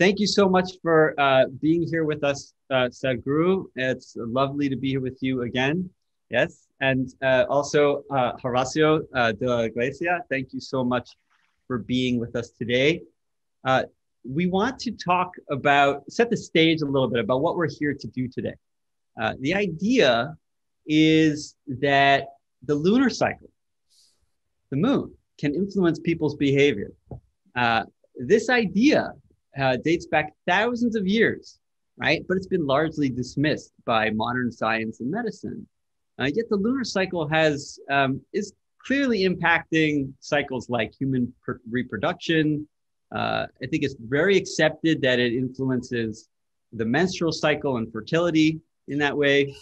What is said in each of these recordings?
thank you so much for uh, being here with us, uh, Sadhguru. It's lovely to be here with you again. Yes. And uh, also, uh, Horacio uh, de la Iglesia, thank you so much for being with us today. Uh, we want to talk about, set the stage a little bit about what we're here to do today. Uh, the idea is that the lunar cycle, the moon, can influence people's behavior. Uh, this idea uh, dates back thousands of years, right? But it's been largely dismissed by modern science and medicine. Uh, yet the lunar cycle has um, is clearly impacting cycles like human reproduction. Uh, I think it's very accepted that it influences the menstrual cycle and fertility in that way.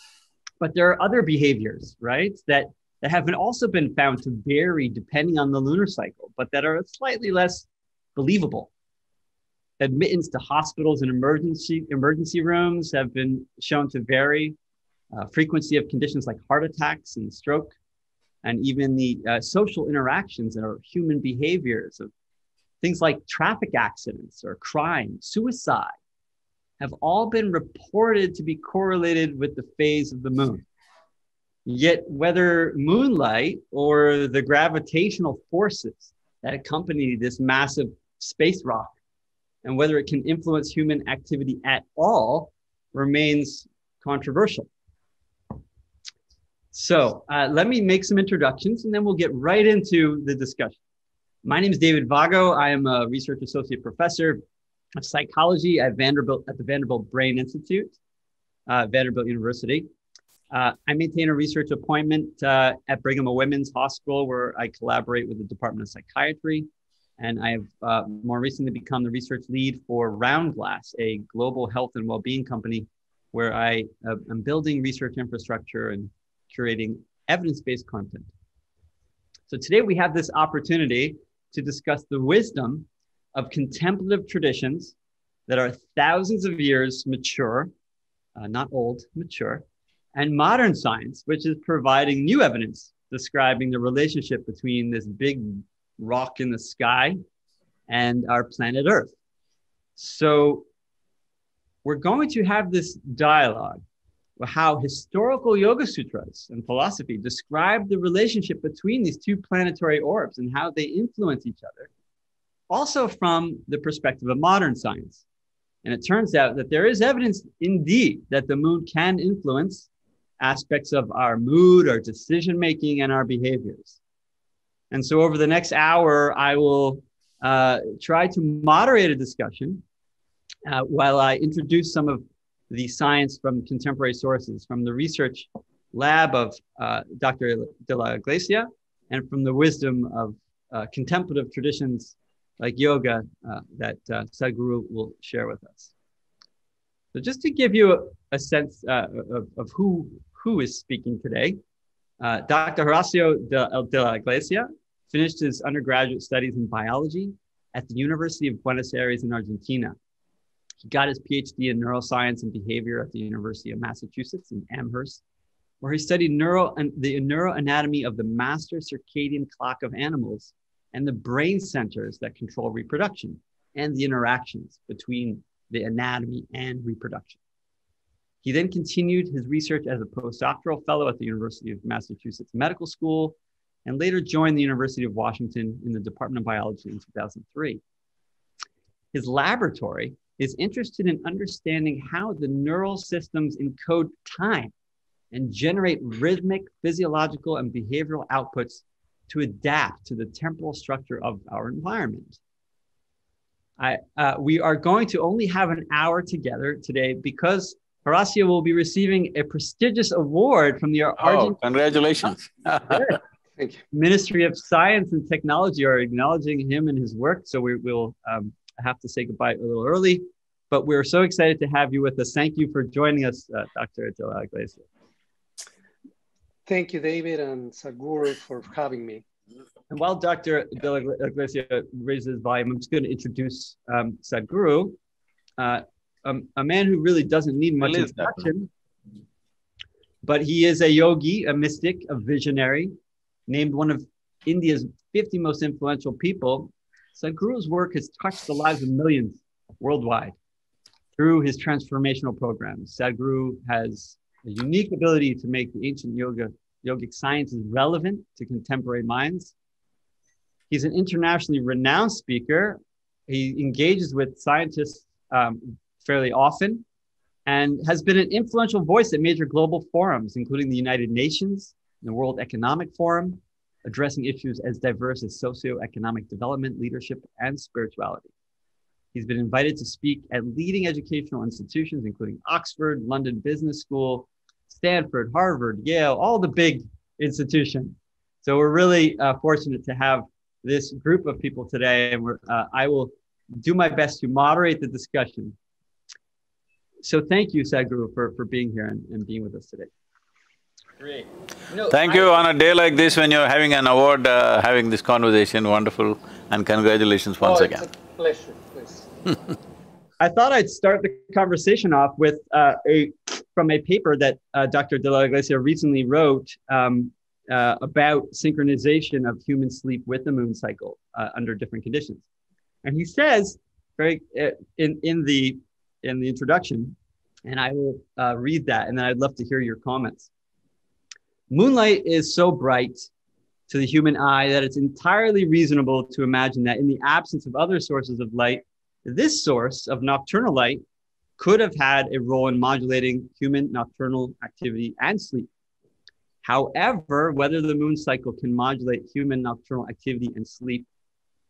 But there are other behaviors, right, that that have also been found to vary depending on the lunar cycle, but that are slightly less believable. Admittance to hospitals and emergency emergency rooms have been shown to vary. Uh, frequency of conditions like heart attacks and stroke, and even the uh, social interactions and our human behaviors of things like traffic accidents or crime, suicide, have all been reported to be correlated with the phase of the moon. Yet, whether moonlight or the gravitational forces that accompany this massive space rock and whether it can influence human activity at all remains controversial. So, uh, let me make some introductions and then we'll get right into the discussion. My name is David Vago. I am a research associate professor of psychology at Vanderbilt at the Vanderbilt Brain Institute, uh, Vanderbilt University. Uh, I maintain a research appointment uh, at Brigham and Women's Hospital, where I collaborate with the Department of Psychiatry. And I have uh, more recently become the research lead for Roundglass, a global health and well-being company, where I uh, am building research infrastructure and curating evidence-based content. So today we have this opportunity to discuss the wisdom of contemplative traditions that are thousands of years mature, uh, not old, mature, and modern science, which is providing new evidence describing the relationship between this big rock in the sky and our planet Earth. So, we're going to have this dialogue with how historical Yoga Sutras and philosophy describe the relationship between these two planetary orbs and how they influence each other, also from the perspective of modern science. And it turns out that there is evidence indeed that the moon can influence aspects of our mood, our decision making, and our behaviors. And so over the next hour, I will uh, try to moderate a discussion uh, while I introduce some of the science from contemporary sources, from the research lab of uh, Dr. de la Iglesia, and from the wisdom of uh, contemplative traditions like yoga uh, that uh, Sadhguru will share with us. So just to give you a, sense of, of who, who is speaking today, uh, Dr. Horacio de, de la Iglesia finished his undergraduate studies in biology at the University of Buenos Aires in Argentina. He got his PhD in neuroscience and behavior at the University of Massachusetts in Amherst, where he studied neuro the neuroanatomy of the master circadian clock of animals and the brain centers that control reproduction and the interactions between the anatomy and reproduction. He then continued his research as a postdoctoral fellow at the University of Massachusetts Medical School and later joined the University of Washington in the Department of Biology in 2003. His laboratory is interested in understanding how the neural systems encode time and generate rhythmic physiological and behavioral outputs to adapt to the temporal structure of our environment. I, uh, we are going to only have an hour together today because Horacio will be receiving a prestigious award from the oh, Argentine congratulations. Ministry of Science and Technology are acknowledging him and his work. So we will um, have to say goodbye a little early, but we're so excited to have you with us. Thank you for joining us, uh, Dr. De La Iglesia. Thank you, David and Sadhguru, for having me. And while Dr. De La Iglesia raises volume, I'm just going to introduce um, Sadhguru, uh, um, a man who really doesn't need much introduction, but he is a yogi, a mystic, a visionary, named one of India's 50 most influential people Sadhguru's work has touched the lives of millions worldwide through his transformational programs. Sadhguru has a unique ability to make the ancient yoga yogic sciences relevant to contemporary minds. He's an internationally renowned speaker. He engages with scientists um, fairly often and has been an influential voice at major global forums, including the United Nations, and the World Economic Forum, addressing issues as diverse as socioeconomic development, leadership, and spirituality. He's been invited to speak at leading educational institutions, including Oxford, London Business School, Stanford, Harvard, Yale, all the big institutions. So we're really uh, fortunate to have this group of people today, and uh, I will do my best to moderate the discussion. So thank you, Sadhguru, for, for being here and, and being with us today. Great. Thank I, you. On a day like this, when you're having an award, uh, having this conversation, wonderful, and congratulations once oh, again. It's a pleasure, please. I thought I'd start the conversation off with uh, a from a paper that uh, Dr. De La Iglesia recently wrote um, uh, about synchronization of human sleep with the moon cycle uh, under different conditions, and he says very uh, in in the in the introduction, and I will uh, read that, and then I'd love to hear your comments. Moonlight is so bright to the human eye that it's entirely reasonable to imagine that in the absence of other sources of light this source of nocturnal light could have had a role in modulating human nocturnal activity and sleep. However, whether the moon cycle can modulate human nocturnal activity and sleep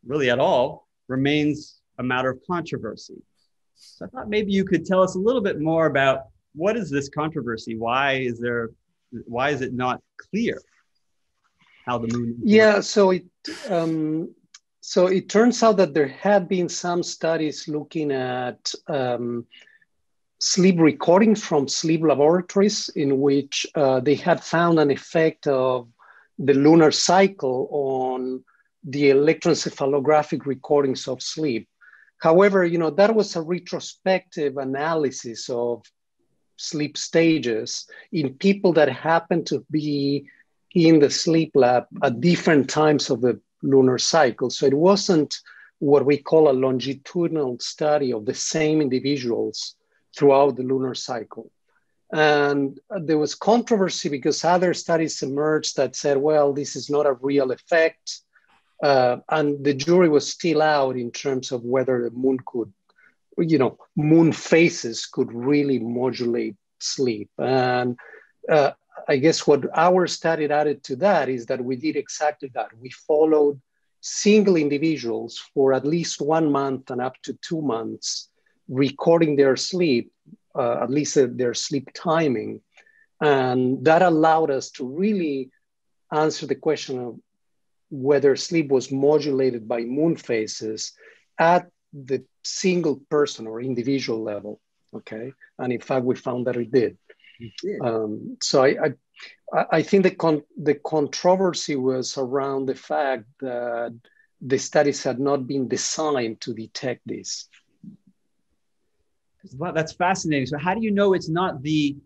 really at all remains a matter of controversy. So I thought maybe you could tell us a little bit more about what is this controversy? Why is there why is it not clear how the moon Yeah, so it um, so it turns out that there have been some studies looking at um, sleep recordings from sleep laboratories in which uh, they had found an effect of the lunar cycle on the electroencephalographic recordings of sleep. However, you know, that was a retrospective analysis of sleep stages in people that happened to be in the sleep lab at different times of the lunar cycle. So it wasn't what we call a longitudinal study of the same individuals throughout the lunar cycle. And there was controversy because other studies emerged that said, well, this is not a real effect. Uh, and the jury was still out in terms of whether the moon could, you know, moon phases could really modulate sleep. And uh, I guess what our study added to that is that we did exactly that. We followed single individuals for at least one month and up to two months, recording their sleep, uh, at least uh, their sleep timing. And that allowed us to really answer the question of whether sleep was modulated by moon phases at the single person or individual level. Okay. And in fact, we found that it did. Um, so I, I, I think the con- the controversy was around the fact that the studies had not been designed to detect this. Well, that's fascinating. So, how do you know it's not the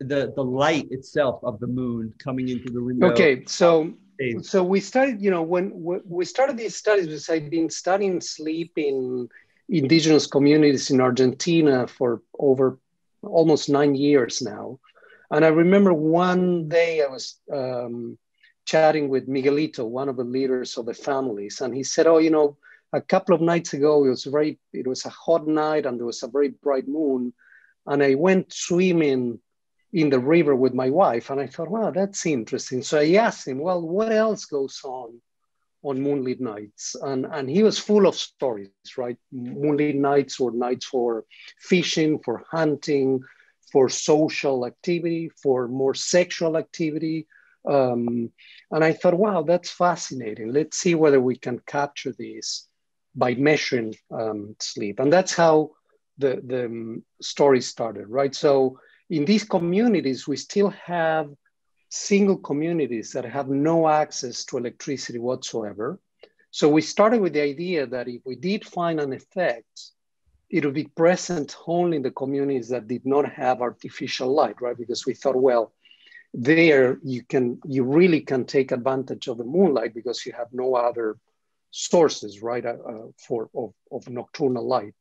the the light itself of the moon coming into the window? Okay, so so we started. You know, when we started these studies, because I've been studying sleep in indigenous communities in Argentina for over almost nine years now. And I remember one day I was um, chatting with Miguelito, one of the leaders of the families, and he said, "Oh, you know, a couple of nights ago it was very, it was a hot night and there was a very bright moon, and I went swimming in the river with my wife, and I thought, wow, that's interesting. So I asked him, well, what else goes on on moonlit nights? And and he was full of stories, right? Moonlit nights or nights for fishing, for hunting, for social activity, for more sexual activity. Um, and I thought, wow, that's fascinating. Let's see whether we can capture this by measuring um, sleep. And that's how the, the um, story started, right? So in these communities, we still have single communities that have no access to electricity whatsoever. So we started with the idea that if we did find an effect, it would be present only in the communities that did not have artificial light, right? Because we thought, well, there you can you really can take advantage of the moonlight because you have no other sources, right, uh, uh, for of, of nocturnal light.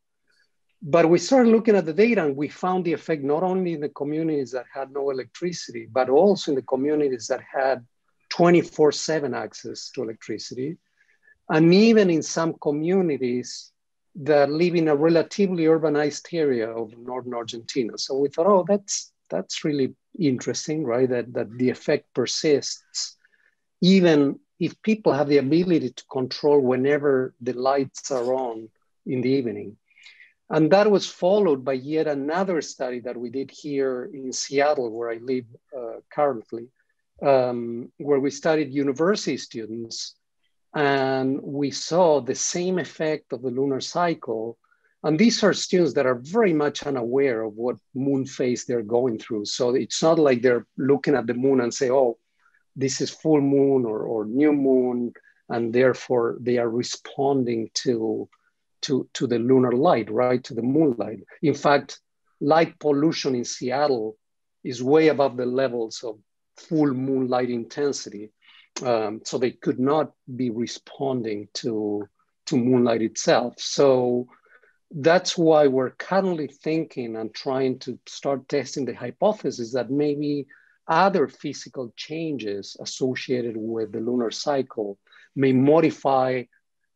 But we started looking at the data and we found the effect not only in the communities that had no electricity, but also in the communities that had 24 7 access to electricity. And even in some communities that live in a relatively urbanized area of northern Argentina. So we thought, oh, that's that's really interesting, right? That that the effect persists even if people have the ability to control whenever the lights are on in the evening. And that was followed by yet another study that we did here in Seattle, where I live uh, currently, um, where we studied university students and we saw the same effect of the lunar cycle. And these are students that are very much unaware of what moon phase they're going through. So it's not like they're looking at the moon and say, oh, this is full moon or, or new moon, and therefore they are responding to, to, to the lunar light, right? To the moonlight. In fact, light pollution in Seattle is way above the levels of full moonlight intensity. Um, so they could not be responding to, to moonlight itself. So that's why we're currently thinking and trying to start testing the hypothesis that maybe other physical changes associated with the lunar cycle may modify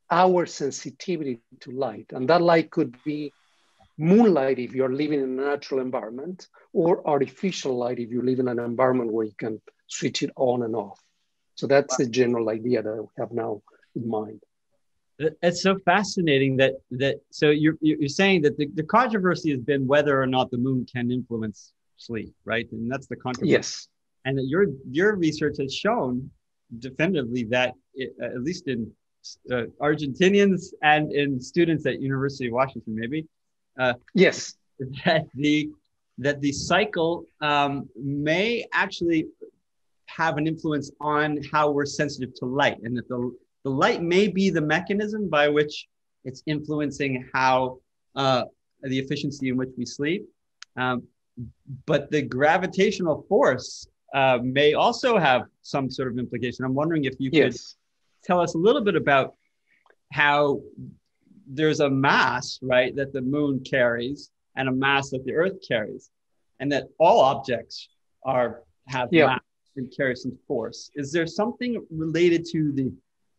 our sensitivity to light. And that light could be moonlight if you're living in a natural environment, or artificial light if you live in an environment where you can switch it on and off. So that's wow. the general idea that we have now in mind. It's so fascinating that that so you're you're saying that the, the controversy has been whether or not the moon can influence sleep, right? And that's the controversy. Yes. And that your your research has shown definitively that it, at least in uh, Argentinians and in students at University of Washington, maybe. Uh, yes. That the that the cycle um, may actually have an influence on how we're sensitive to light, and that the the light may be the mechanism by which it's influencing how uh, the efficiency in which we sleep. Um, but the gravitational force uh, may also have some sort of implication. I'm wondering if you could yes. Tell us a little bit about how there's a mass, right, that the moon carries and a mass that the Earth carries, and that all objects are have yeah. mass and carry some force. Is there something related to the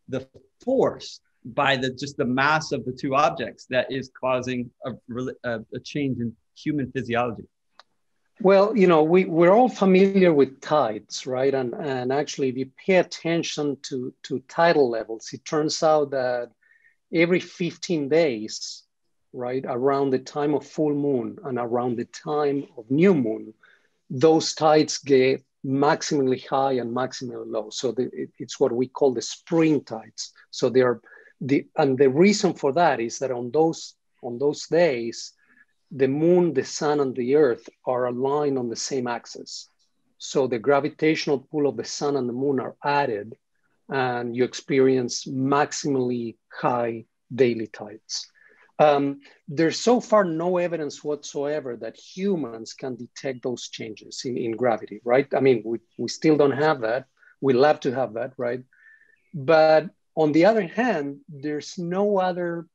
the force by the just the mass of the two objects that is causing a, a, a change in human physiology? Well, you know, we, we're all familiar with tides, right? And, and actually, if you pay attention to, to tidal levels, it turns out that every 15 days, right, around the time of full moon and around the time of new moon, those tides get maximally high and maximally low. So the, it, it's what we call the spring tides. So they are the and the reason for that is that on those on those days, the moon, the sun, and the earth are aligned on the same axis. So the gravitational pull of the sun and the moon are added, and you experience maximally high daily tides. Um, there's so far no evidence whatsoever that humans can detect those changes in, in gravity, right? I mean, we, we still don't have that. We love to have that, right? But on the other hand, there's no other,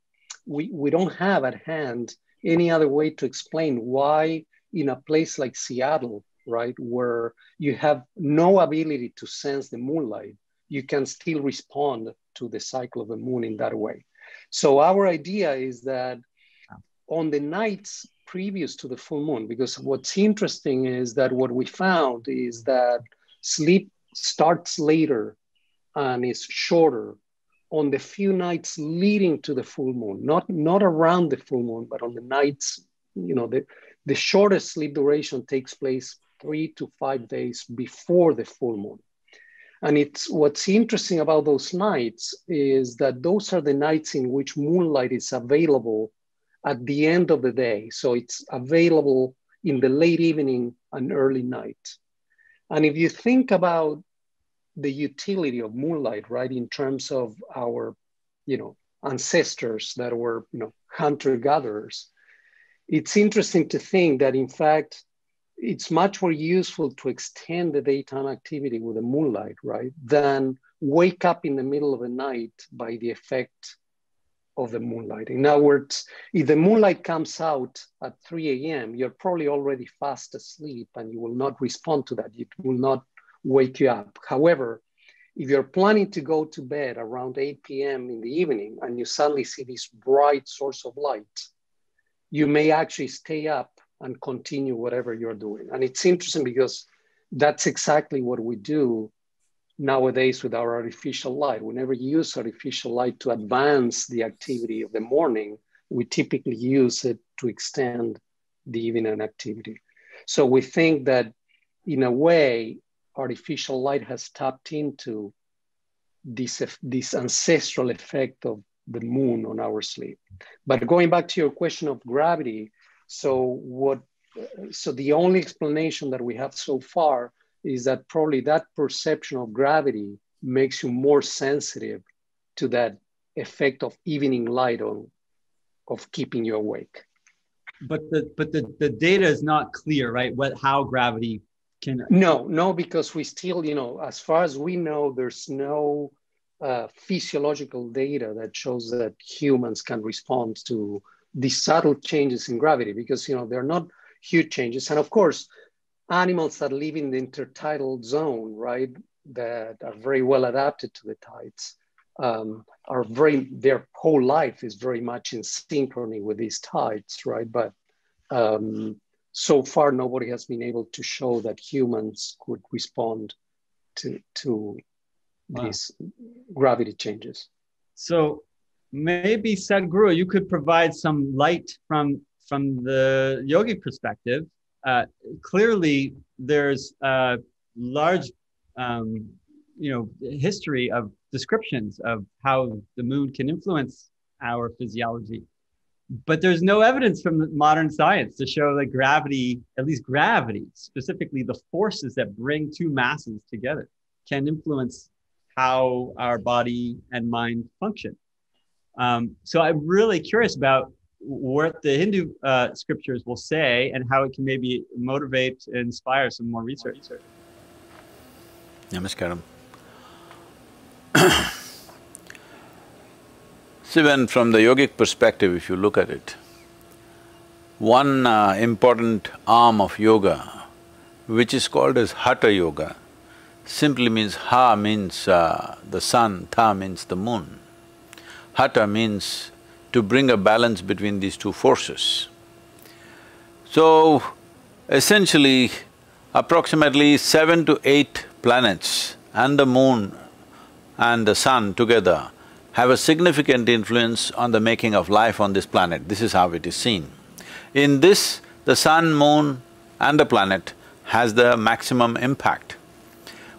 we, we don't have at hand any other way to explain why in a place like Seattle, right, where you have no ability to sense the moonlight, you can still respond to the cycle of the moon in that way. So our idea is that on the nights previous to the full moon, because what's interesting is that what we found is that sleep starts later and is shorter on the few nights leading to the full moon, not, not around the full moon, but on the nights, you know, the, the shortest sleep duration takes place three to five days before the full moon. And it's what's interesting about those nights is that those are the nights in which moonlight is available at the end of the day. So it's available in the late evening and early night. And if you think about the utility of moonlight, right, in terms of our, you know, ancestors that were, you know, hunter gatherers. It's interesting to think that, in fact, it's much more useful to extend the daytime activity with the moonlight, right, than wake up in the middle of the night by the effect of the moonlight. In other words, if the moonlight comes out at 3 a.m., you're probably already fast asleep and you will not respond to that. It will not wake you up. However, if you're planning to go to bed around 8 p.m. in the evening and you suddenly see this bright source of light, you may actually stay up and continue whatever you're doing. And it's interesting because that's exactly what we do nowadays with our artificial light. Whenever you use artificial light to advance the activity of the morning, we typically use it to extend the evening activity. So we think that in a way, artificial light has tapped into this, this ancestral effect of the moon on our sleep. But going back to your question of gravity, so what so the only explanation that we have so far is that probably that perception of gravity makes you more sensitive to that effect of evening light on of keeping you awake but the but the, the data is not clear right what how gravity no no because we still you know as far as we know there's no uh, physiological data that shows that humans can respond to these subtle changes in gravity because you know they're not huge changes. And of course animals that live in the intertidal zone right that are very well adapted to the tides um, are very their whole life is very much in synchrony with these tides right? But um, so far nobody has been able to show that humans could respond to to wow. these gravity changes. So maybe Sadhguru, you could provide some light from from the yogic perspective. Uh, clearly, there's a large, um, you know, history of descriptions of how the moon can influence our physiology but there's no evidence from modern science to show that gravity, at least gravity, specifically the forces that bring two masses together, can influence how our body and mind function. Um, so I'm really curious about what the Hindu uh, scriptures will say and how it can maybe motivate and inspire some more research. Namaskaram. See, when from the yogic perspective, if you look at it, one uh, important arm of yoga, which is called as Hatha Yoga, simply means Ha means uh, the sun, Tha means the moon. Hatha means to bring a balance between these two forces. So, essentially, approximately seven to eight planets and the moon and the sun together have a significant influence on the making of life on this planet. This is how it is seen. In this, the sun, moon and the planet has the maximum impact.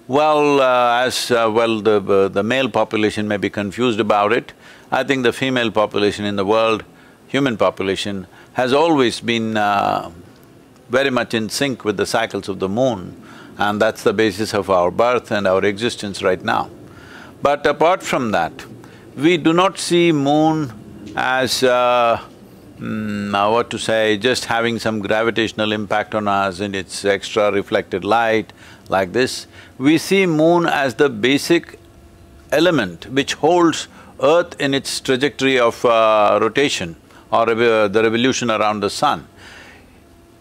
Well, uh, as uh, well the, uh, the male population may be confused about it, I think the female population in the world, human population, has always been uh, very much in sync with the cycles of the moon and that's the basis of our birth and our existence right now. But apart from that, we do not see moon as, uh, mm, what to say, just having some gravitational impact on us and its extra reflected light like this. We see moon as the basic element which holds Earth in its trajectory of uh, rotation or uh, the revolution around the sun.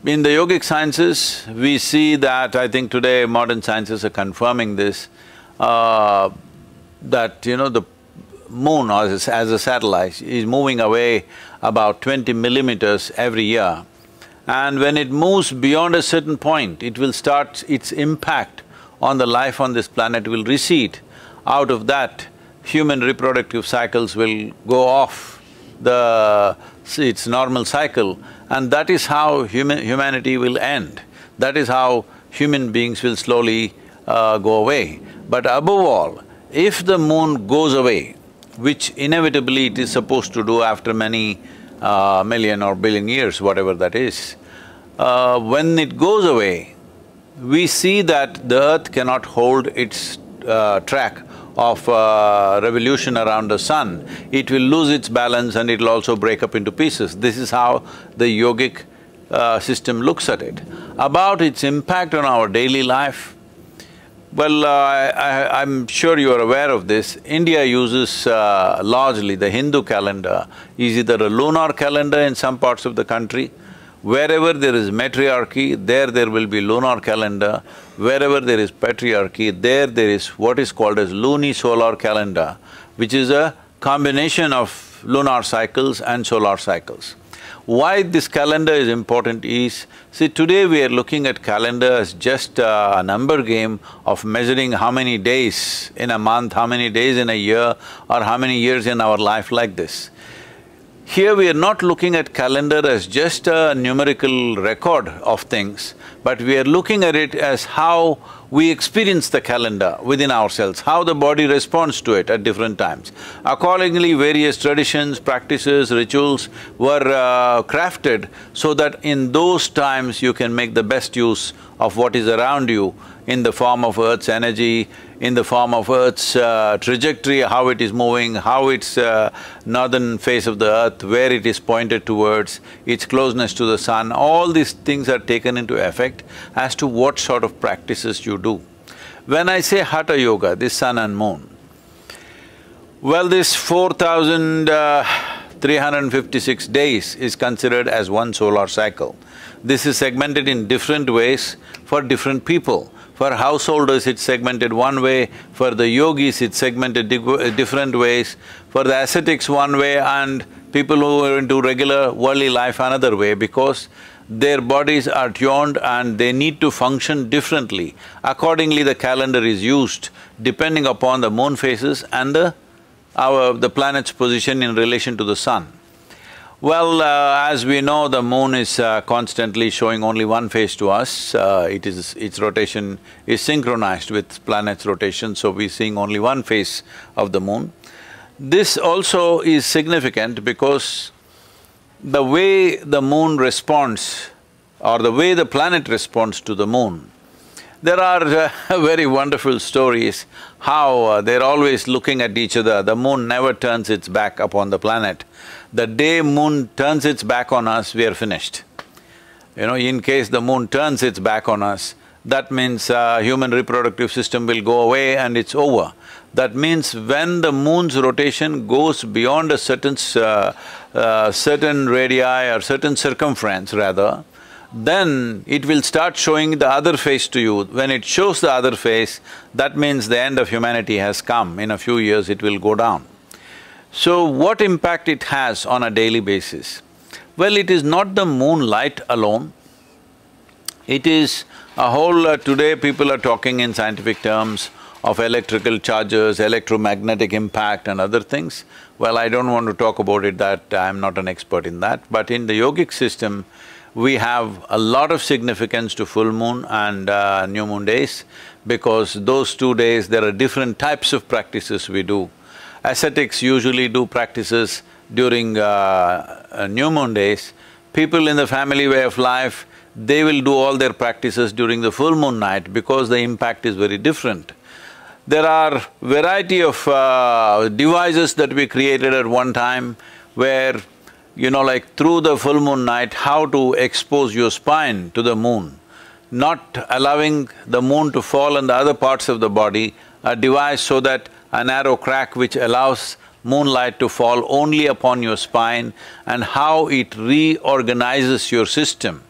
In the yogic sciences, we see that, I think today modern sciences are confirming this, uh, that, you know, the moon as a, as a satellite is moving away about twenty millimeters every year. And when it moves beyond a certain point, it will start… its impact on the life on this planet will recede. Out of that, human reproductive cycles will go off the… its normal cycle and that is how human… humanity will end. That is how human beings will slowly uh, go away. But above all, if the moon goes away, which inevitably it is supposed to do after many uh, million or billion years, whatever that is. Uh, when it goes away, we see that the earth cannot hold its uh, track of uh, revolution around the sun. It will lose its balance and it'll also break up into pieces. This is how the yogic uh, system looks at it. About its impact on our daily life, Well, uh, I, am sure you are aware of this. India uses uh, largely the Hindu calendar is either a lunar calendar in some parts of the country. Wherever there is matriarchy, there there will be lunar calendar. Wherever there is patriarchy, there there is what is called as lunisolar calendar, which is a combination of lunar cycles and solar cycles. Why this calendar is important is, see today we are looking at calendar as just a number game of measuring how many days in a month, how many days in a year or how many years in our life like this. Here we are not looking at calendar as just a numerical record of things, but we are looking at it as how we experience the calendar within ourselves, how the body responds to it at different times. Accordingly, various traditions, practices, rituals were uh, crafted so that in those times you can make the best use of what is around you in the form of Earth's energy, in the form of Earth's uh, trajectory, how it is moving, how its uh, northern face of the Earth, where it is pointed towards, its closeness to the sun, all these things are taken into effect as to what sort of practices you do. When I say Hatha Yoga, this sun and moon, well, this four thousand uh, days is considered as one solar cycle. This is segmented in different ways for different people. For householders, it's segmented one way, for the yogis, it's segmented different ways, for the ascetics one way and people who are into regular worldly life another way because their bodies are tuned and they need to function differently. Accordingly, the calendar is used depending upon the moon phases and the… our… the planet's position in relation to the sun. Well, uh, as we know, the moon is uh, constantly showing only one face to us. Uh, it is… its rotation is synchronized with planet's rotation, so we're seeing only one face of the moon. This also is significant because the way the moon responds or the way the planet responds to the moon, there are uh, very wonderful stories how uh, they're always looking at each other. The moon never turns its back upon the planet the day moon turns its back on us, we are finished. You know, in case the moon turns its back on us, that means uh, human reproductive system will go away and it's over. That means when the moon's rotation goes beyond a certain… Uh, uh, certain radii or certain circumference rather, then it will start showing the other face to you. When it shows the other face, that means the end of humanity has come. In a few years, it will go down. So what impact it has on a daily basis? Well, it is not the moonlight alone, it is a whole… Uh, today people are talking in scientific terms of electrical charges, electromagnetic impact and other things. Well, I don't want to talk about it that I'm not an expert in that, but in the yogic system, we have a lot of significance to full moon and uh, new moon days because those two days there are different types of practices we do. Ascetics usually do practices during uh, uh, new moon days. People in the family way of life, they will do all their practices during the full moon night because the impact is very different. There are variety of uh, devices that we created at one time where, you know, like through the full moon night, how to expose your spine to the moon, not allowing the moon to fall on the other parts of the body, a device so that a narrow crack which allows moonlight to fall only upon your spine and how it reorganizes your system.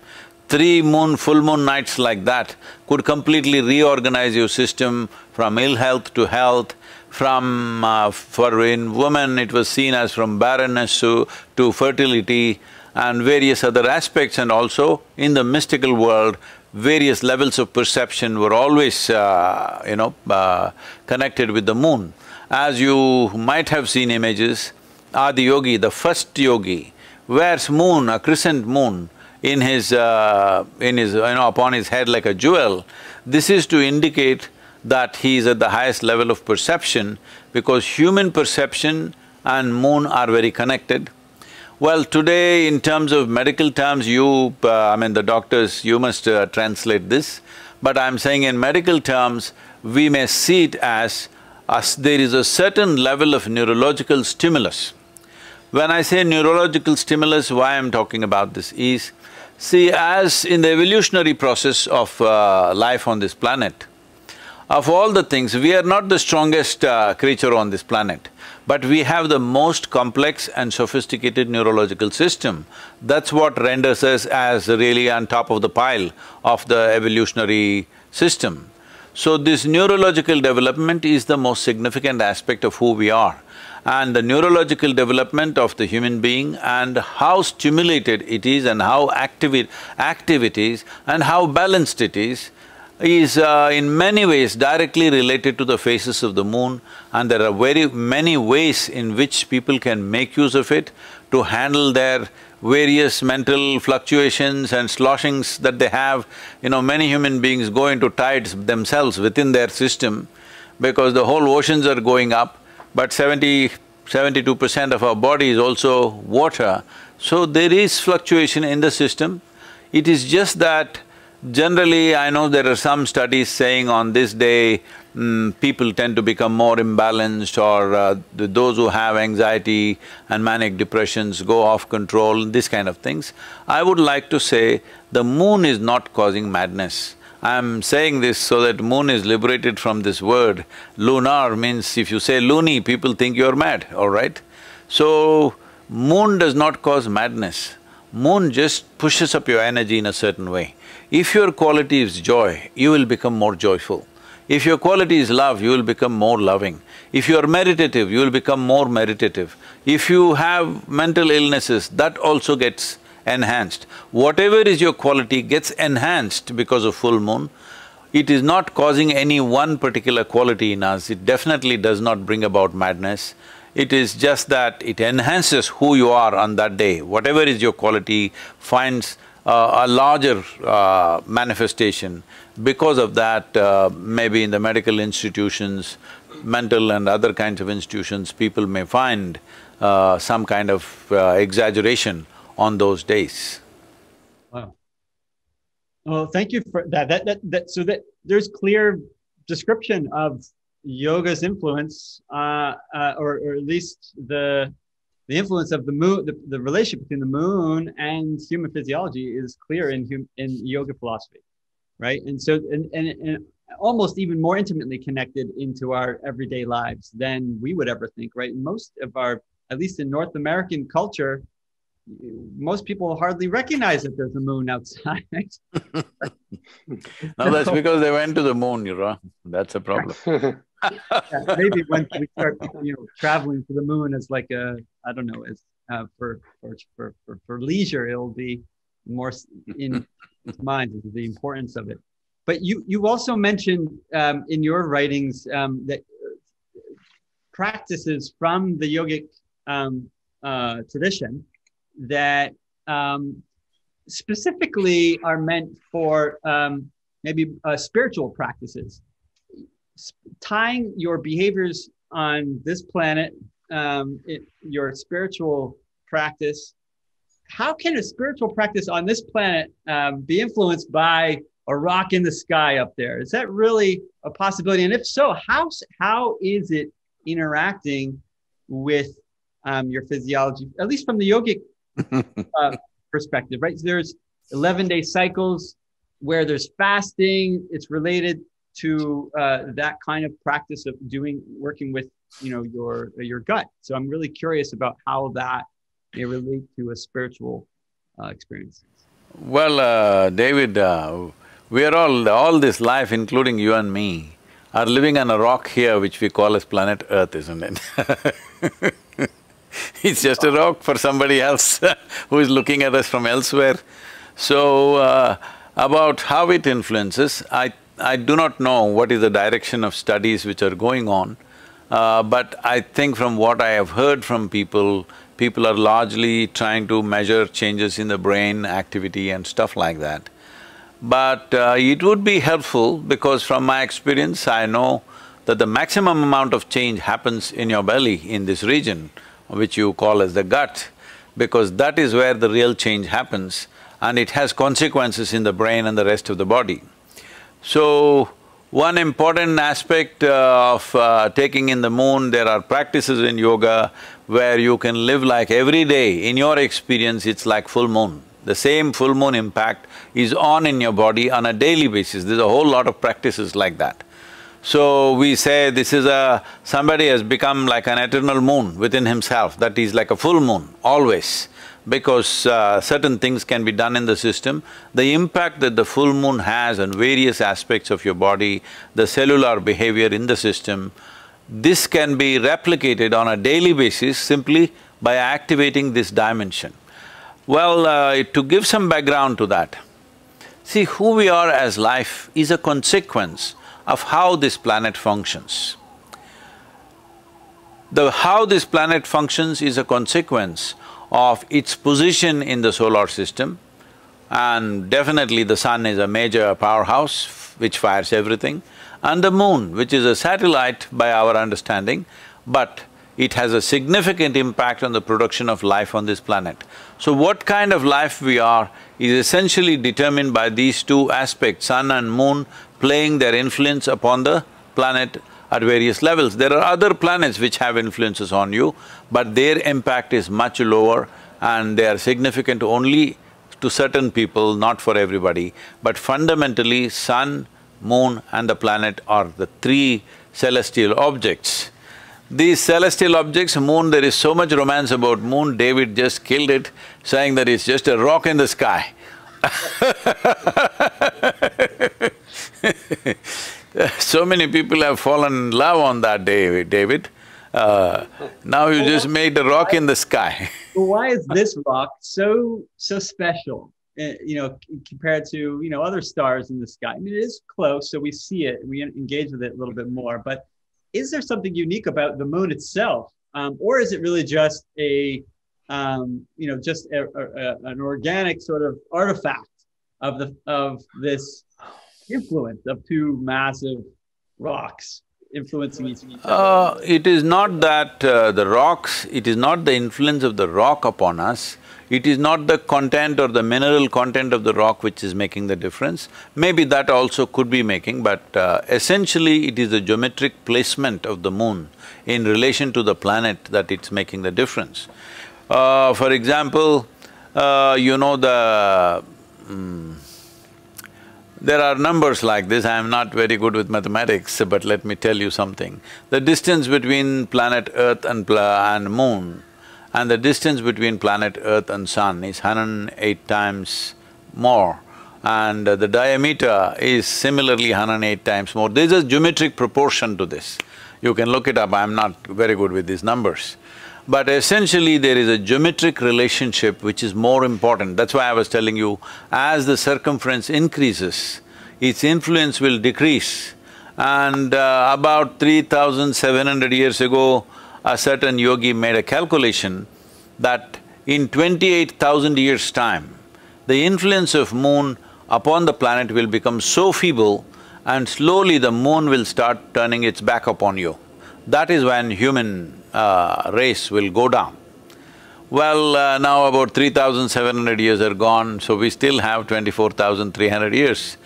Three moon… full moon nights like that could completely reorganize your system from ill health to health, from… Uh, for in women it was seen as from barrenness to, to fertility and various other aspects and also in the mystical world, various levels of perception were always, uh, you know, uh, connected with the moon. As you might have seen images, Adi Yogi, the first yogi, wears moon, a crescent moon, in his… Uh, in his… you know, upon his head like a jewel. This is to indicate that he is at the highest level of perception because human perception and moon are very connected. Well, today in terms of medical terms, you… Uh, I mean the doctors, you must uh, translate this, but I'm saying in medical terms, we may see it as, as there is a certain level of neurological stimulus. When I say neurological stimulus, why I'm talking about this is, see as in the evolutionary process of uh, life on this planet, of all the things, we are not the strongest uh, creature on this planet, but we have the most complex and sophisticated neurological system. That's what renders us as really on top of the pile of the evolutionary system. So this neurological development is the most significant aspect of who we are. And the neurological development of the human being and how stimulated it is and how active it, active it is and how balanced it is, is uh, in many ways directly related to the phases of the moon and there are very many ways in which people can make use of it to handle their various mental fluctuations and sloshings that they have. You know, many human beings go into tides themselves within their system because the whole oceans are going up, but 70, 72 percent of our body is also water. So there is fluctuation in the system. It is just that Generally, I know there are some studies saying on this day, mm, people tend to become more imbalanced or uh, those who have anxiety and manic depressions go off control, this kind of things. I would like to say the moon is not causing madness. I'm saying this so that moon is liberated from this word. Lunar means if you say loony, people think you're mad, all right? So, moon does not cause madness. Moon just pushes up your energy in a certain way. If your quality is joy, you will become more joyful. If your quality is love, you will become more loving. If you are meditative, you will become more meditative. If you have mental illnesses, that also gets enhanced. Whatever is your quality gets enhanced because of full moon. It is not causing any one particular quality in us, it definitely does not bring about madness. It is just that it enhances who you are on that day. Whatever is your quality finds uh, a larger uh, manifestation. Because of that, uh, maybe in the medical institutions, mental and other kinds of institutions, people may find uh, some kind of uh, exaggeration on those days. Wow. Well, thank you for that. That, that, that so that there's clear description of yoga's influence, uh, or, or at least the the influence of the moon, the, the relationship between the moon and human physiology is clear in hum, in yoga philosophy, right? And so, and, and, and almost even more intimately connected into our everyday lives than we would ever think, right? Most of our, at least in North American culture, most people hardly recognize that there's a moon outside. no, that's because they went to the moon, you know. That's a problem. yeah, maybe when we start, you know, traveling to the moon as like a, I don't know, as uh, for, for, for for for leisure, it'll be more in mind the importance of it. But you you also mentioned um, in your writings um, that practices from the yogic um, uh, tradition that um, specifically are meant for um, maybe uh, spiritual practices tying your behaviors on this planet, um, it, your spiritual practice, how can a spiritual practice on this planet um, be influenced by a rock in the sky up there? Is that really a possibility? And if so, how, how is it interacting with um, your physiology, at least from the yogic uh, perspective, right? So there's 11 day cycles where there's fasting, it's related to uh, that kind of practice of doing working with you know your your gut. So i'm really curious about how that may relate to a spiritual uh, experience. Well uh, david uh, we are all all this life including you and me are living on a rock here which we call as planet earth isn't it? It's just a rock for somebody else who is looking at us from elsewhere. So uh, about how it influences i I do not know what is the direction of studies which are going on, uh, but I think from what I have heard from people, people are largely trying to measure changes in the brain activity and stuff like that. But uh, it would be helpful because from my experience, I know that the maximum amount of change happens in your belly in this region, which you call as the gut, because that is where the real change happens and it has consequences in the brain and the rest of the body. So, one important aspect uh, of uh, taking in the moon, there are practices in yoga where you can live like every day, in your experience, it's like full moon. The same full moon impact is on in your body on a daily basis, there's a whole lot of practices like that. So we say this is a… somebody has become like an eternal moon within himself, that is like a full moon, always. Because uh, certain things can be done in the system, the impact that the full moon has on various aspects of your body, the cellular behavior in the system, this can be replicated on a daily basis simply by activating this dimension. Well, uh, to give some background to that, see, who we are as life is a consequence of how this planet functions. The… how this planet functions is a consequence of its position in the solar system and definitely the sun is a major powerhouse which fires everything and the moon, which is a satellite by our understanding, but it has a significant impact on the production of life on this planet. So what kind of life we are is essentially determined by these two aspects, sun and moon playing their influence upon the planet at various levels. There are other planets which have influences on you, but their impact is much lower and they are significant only to certain people, not for everybody. But fundamentally, sun, moon and the planet are the three celestial objects these celestial objects, moon, there is so much romance about moon, David just killed it, saying that it's just a rock in the sky So many people have fallen in love on that day, David. Uh, now you just made a rock in the sky Why is this rock so… so special? Uh, you know, compared to, you know, other stars in the sky? I mean, it is close, so we see it, we engage with it a little bit more, but is there something unique about the moon itself, um, or is it really just a, um, you know, just a, a, an organic sort of artifact of the of this influence of two massive rocks influencing each other? Uh, it is not that uh, the rocks, it is not the influence of the rock upon us, it is not the content or the mineral content of the rock which is making the difference. Maybe that also could be making, but uh, essentially it is the geometric placement of the moon in relation to the planet that it's making the difference. Uh, for example, uh, you know the… Mm, there are numbers like this, I am not very good with mathematics, but let me tell you something. The distance between planet Earth and, and moon and the distance between planet Earth and Sun is 108 times more and uh, the diameter is similarly 108 times more. There's a geometric proportion to this. You can look it up, I'm not very good with these numbers. But essentially there is a geometric relationship which is more important. That's why I was telling you, as the circumference increases, its influence will decrease. And uh, about 3,700 years ago, a certain yogi made a calculation that in twenty-eight thousand years' time, the influence of moon upon the planet will become so feeble and slowly the moon will start turning its back upon you. That is when human uh, race will go down. Well, uh, now about three thousand seven hundred years are gone, so we still have twenty-four thousand three hundred years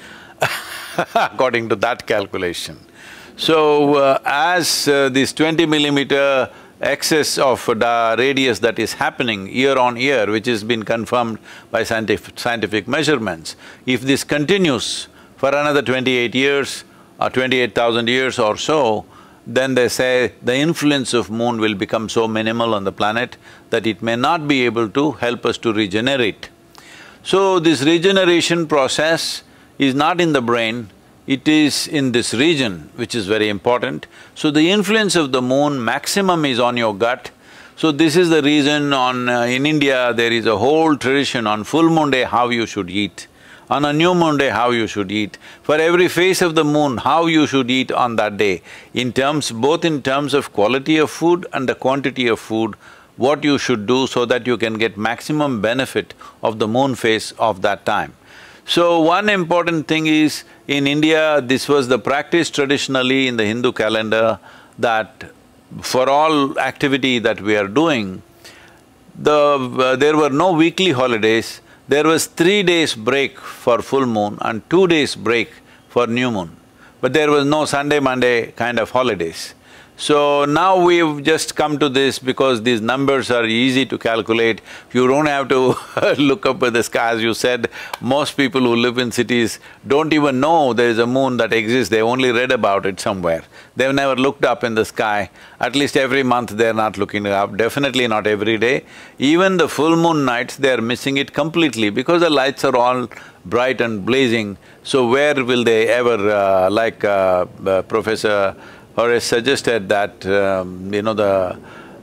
according to that calculation. So, uh, as uh, this twenty millimeter excess of the radius that is happening year on year, which has been confirmed by scientific, scientific measurements, if this continues for another twenty-eight years or twenty-eight thousand years or so, then they say the influence of moon will become so minimal on the planet that it may not be able to help us to regenerate. So this regeneration process is not in the brain, it is in this region which is very important. So the influence of the moon maximum is on your gut. So this is the reason on… Uh, in India there is a whole tradition on full moon day how you should eat, on a new moon day how you should eat, for every phase of the moon how you should eat on that day, in terms… both in terms of quality of food and the quantity of food, what you should do so that you can get maximum benefit of the moon phase of that time. So one important thing is, in India, this was the practice traditionally in the Hindu calendar that for all activity that we are doing, the… Uh, there were no weekly holidays, there was three days break for full moon and two days break for new moon. But there was no Sunday, Monday kind of holidays. So now we've just come to this because these numbers are easy to calculate. You don't have to look up at the sky, as you said. Most people who live in cities don't even know there is a moon that exists, they only read about it somewhere. They've never looked up in the sky. At least every month they're not looking up, definitely not every day. Even the full moon nights, they're missing it completely because the lights are all bright and blazing. So where will they ever, uh, like uh, uh, Professor Horace suggested that, um, you know, the,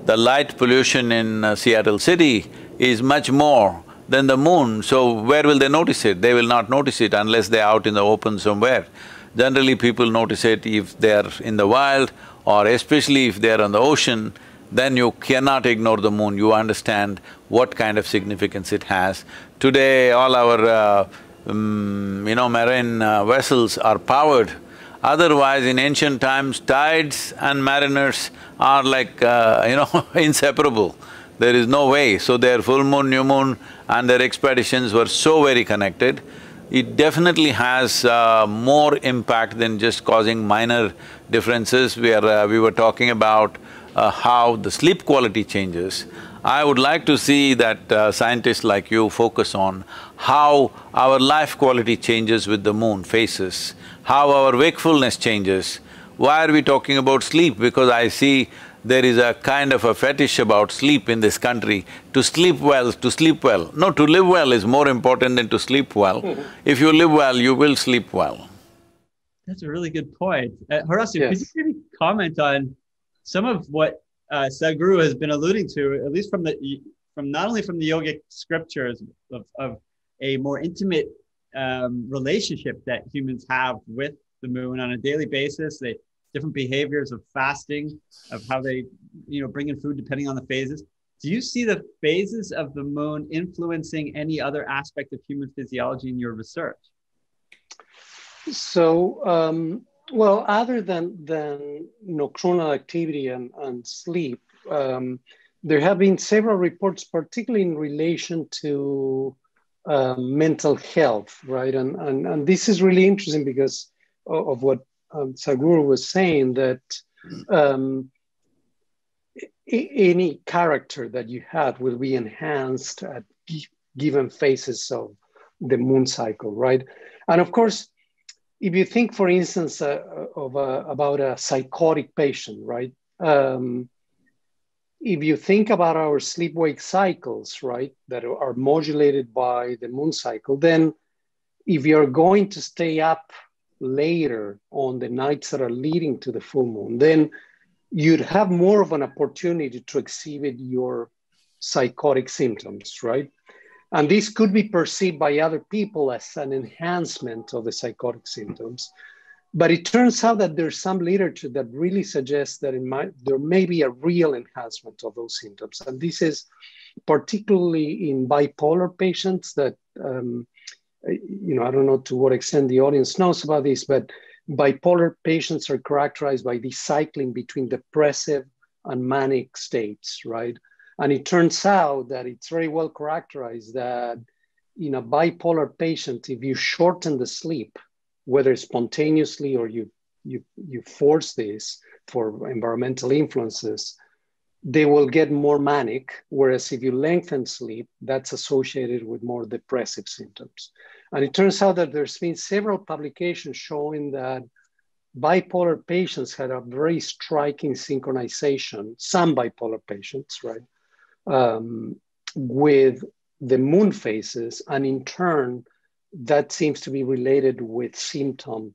the light pollution in uh, Seattle city is much more than the moon, so where will they notice it? They will not notice it unless they're out in the open somewhere. Generally, people notice it if they're in the wild or especially if they're on the ocean, then you cannot ignore the moon, you understand what kind of significance it has. Today, all our, uh, um, you know, marine uh, vessels are powered Otherwise, in ancient times, tides and mariners are like, uh, you know, inseparable. There is no way. So their full moon, new moon and their expeditions were so very connected. It definitely has uh, more impact than just causing minor differences. We are… Uh, we were talking about uh, how the sleep quality changes. I would like to see that uh, scientists like you focus on how our life quality changes with the moon phases how our wakefulness changes. Why are we talking about sleep? Because I see there is a kind of a fetish about sleep in this country. To sleep well, to sleep well. No, to live well is more important than to sleep well. Mm. If you live well, you will sleep well. That's a really good point. Uh, Horacio, yes. could you maybe comment on some of what uh, Sadhguru has been alluding to, at least from the from not only from the yogic scriptures of, of a more intimate um, relationship that humans have with the moon on a daily basis. They different behaviors of fasting, of how they, you know, bring in food depending on the phases. Do you see the phases of the moon influencing any other aspect of human physiology in your research? So, um, well, other than than nocturnal activity and, and sleep, um, there have been several reports, particularly in relation to um, mental health, right? And, and, and this is really interesting because of, of what um, Sadhguru was saying that um, any character that you have will be enhanced at given phases of the moon cycle, right? And of course, if you think, for instance, uh, of a, about a psychotic patient, right? Um, if you think about our sleep wake cycles, right, that are modulated by the moon cycle, then if you're going to stay up later on the nights that are leading to the full moon, then you'd have more of an opportunity to exhibit your psychotic symptoms, right? And this could be perceived by other people as an enhancement of the psychotic symptoms. But it turns out that there's some literature that really suggests that might, there may be a real enhancement of those symptoms. And this is particularly in bipolar patients that, um, you know, I don't know to what extent the audience knows about this, but bipolar patients are characterized by this cycling between depressive and manic states, right? And it turns out that it's very well characterized that in a bipolar patient, if you shorten the sleep, whether spontaneously or you, you, you force this for environmental influences, they will get more manic. Whereas if you lengthen sleep, that's associated with more depressive symptoms. And it turns out that there's been several publications showing that bipolar patients had a very striking synchronization, some bipolar patients, right, um, with the moon phases, and in turn, that seems to be related with symptom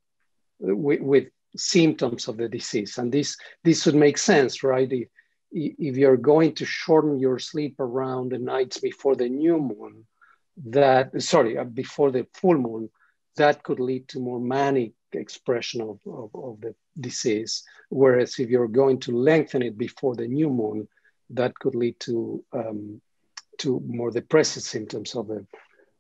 with, with, symptoms of the disease. And this this would make sense right? If, if you're going to shorten your sleep around the nights before the new moon that sorry uh, before the full moon that could lead to more manic expression of, of, of the disease. Whereas if you're going to lengthen it before the new moon that could lead to um, to more depressive symptoms of the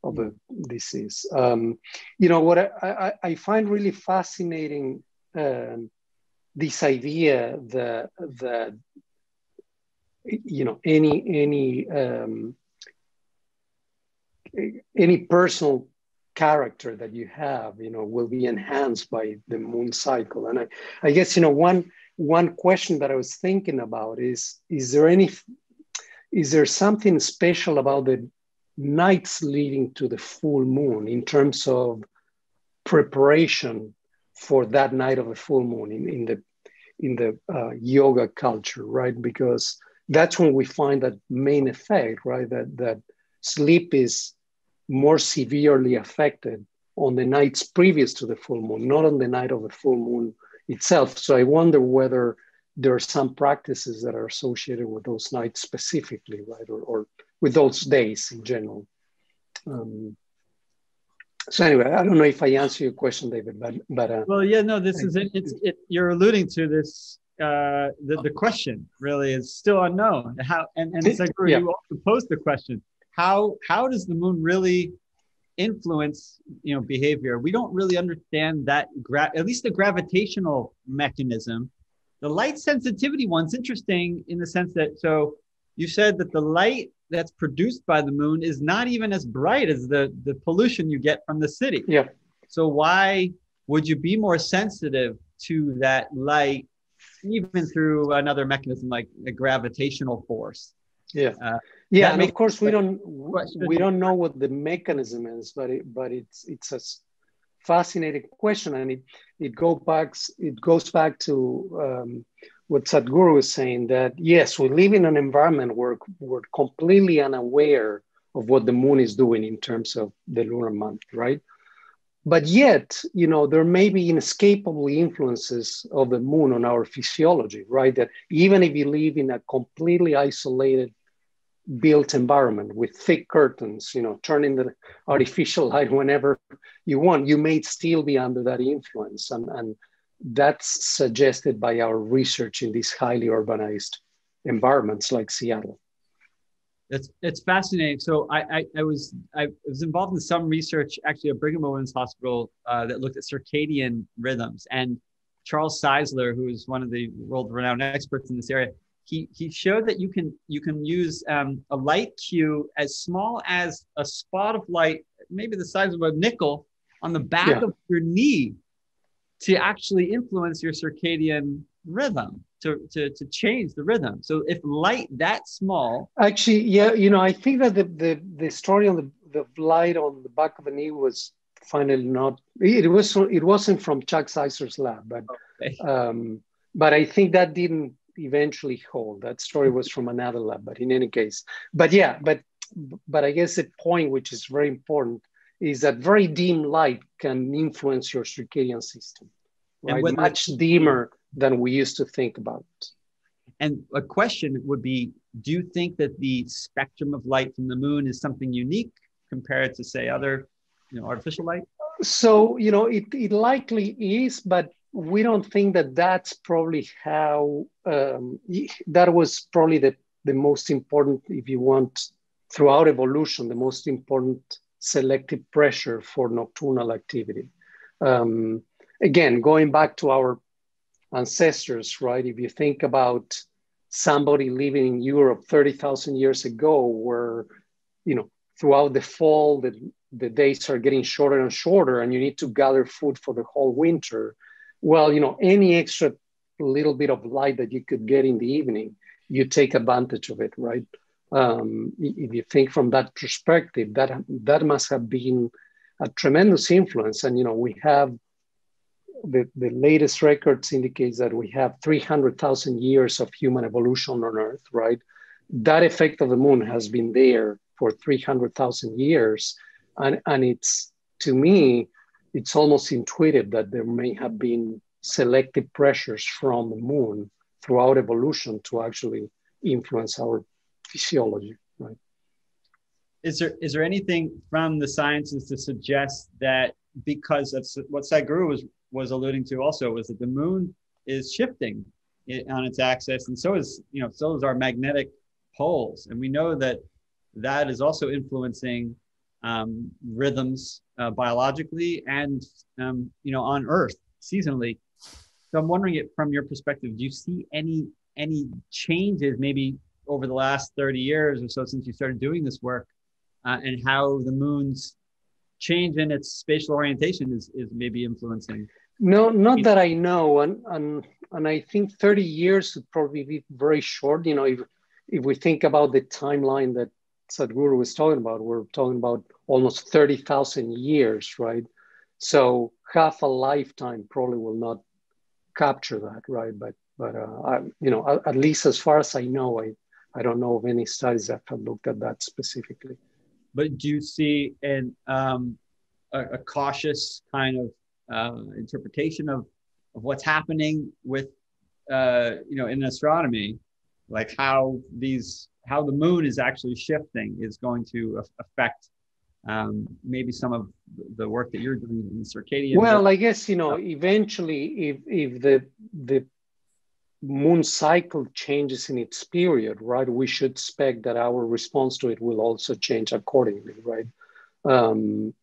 of a disease. Um, you know, what I, I, I, find really fascinating um, this idea that, that, you know, any, any, um, any personal character that you have, you know, will be enhanced by the moon cycle. And I, I guess, you know, one, one question that I was thinking about is is there any is there something special about the nights leading to the full moon in terms of preparation for that night of a full moon in, in the in the uh, yoga culture, right? Because that's when we find that main effect, right? That that sleep is more severely affected on the nights previous to the full moon, not on the night of the full moon itself. So I wonder whether there are some practices that are associated with those nights specifically, right? Or, or with those days in general. Um, so anyway, I don't know if I answer your question, David, but but uh, well, yeah, no, this is it. It's it. You're alluding to this. Uh, the the question really is still unknown. How and and Sadhguru, yeah. you also posed the question: How how does the moon really influence you know behavior? We don't really understand that. Gra- at least the gravitational mechanism. The light sensitivity one's interesting in the sense that so you said that the light that's produced by the moon is not even as bright as the the pollution you get from the city. Yeah. So why would you be more sensitive to that light even through another mechanism like a gravitational force? Yeah. Uh, yeah, and of course we don't we don't know what the mechanism is, but it, but it's it's a fascinating question, and it it goes back it goes back to um, what Sadhguru is saying that yes, we live in an environment where we're completely unaware of what the moon is doing in terms of the lunar month, right? But yet, you know, there may be inescapable influences of the moon on our physiology, right? That even if you live in a completely isolated built environment with thick curtains, you know, turning the artificial light whenever you want, you may still be under that influence. And, and that's suggested by our research in these highly urbanized environments like Seattle. It's it's fascinating. So I, I, I was I was involved in some research actually at Brigham Women's Hospital uh, that looked at circadian rhythms and Charles Czeisler, who is one of the world-renowned experts in this area, he he showed that you can you can use um, a light cue as small as a spot of light, maybe the size of a nickel, on the back yeah. of your knee to actually influence your circadian rhythm to, to, to change the rhythm so if light that small actually yeah you know i think that the the, the story on the, the light on the back of the knee was finally not it was it wasn't from chuck Czeisler's lab but okay. um, but i think that didn't eventually hold that story was from another lab but in any case but yeah but but i guess the point which is very important is that very dim light can influence your circadian system, right? And Much dimmer than we used to think about. And a question would be Do you think that the spectrum of light from the moon is something unique compared to, say, other you know, artificial light? So, you know, it, it likely is, but we don't think that that's probably how, um, that was probably the, the most important, if you want, throughout evolution, the most important selective pressure for nocturnal activity. Um, again, going back to our ancestors, right? If you think about somebody living in Europe 30,000 years ago, where, you know, throughout the fall, the, the days are getting shorter and shorter, and you need to gather food for the whole winter. Well, you know, any extra little bit of light that you could get in the evening, you take advantage of it, right? Um, if you think from that perspective, that that must have been a tremendous influence. And you know, we have the, the latest records indicates that we have 300,000 years of human evolution on Earth, right? That effect of the moon has been there for 300,000 years. And, and it's, to me, it's almost intuitive that there may have been selective pressures from the moon throughout evolution to actually influence our physiology, right? Is there is there anything from the sciences to suggest that because of what Sadhguru was was alluding to also was that the moon is shifting on its axis, and so is you know so is our magnetic poles, and we know that that is also influencing um, rhythms uh, biologically and um, you know on Earth seasonally. So I'm wondering, it from your perspective, do you see any any changes maybe over the last 30 years or so since you started doing this work uh, and how the moon's change in its spatial orientation is, is maybe influencing No, not that I know, and and and I think 30 years would probably be very short. You know, if if we think about the timeline that Sadhguru was talking about, we're talking about almost 30,000 years, right? So half a lifetime probably will not capture that, right? But but uh, I, you know, at, at, least as far as I know, I I don't know of any studies that have looked at that specifically. But do you see an um, a, a cautious kind of uh, interpretation of of what's happening with uh, you know in astronomy, like how these how the moon is actually shifting is going to affect um, maybe some of the work that you're doing in circadian. Well, I guess you know eventually, if if the the moon cycle changes in its period, right, we should expect that our response to it will also change accordingly, right? Um,